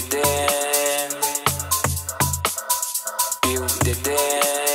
the dance. Build the dance.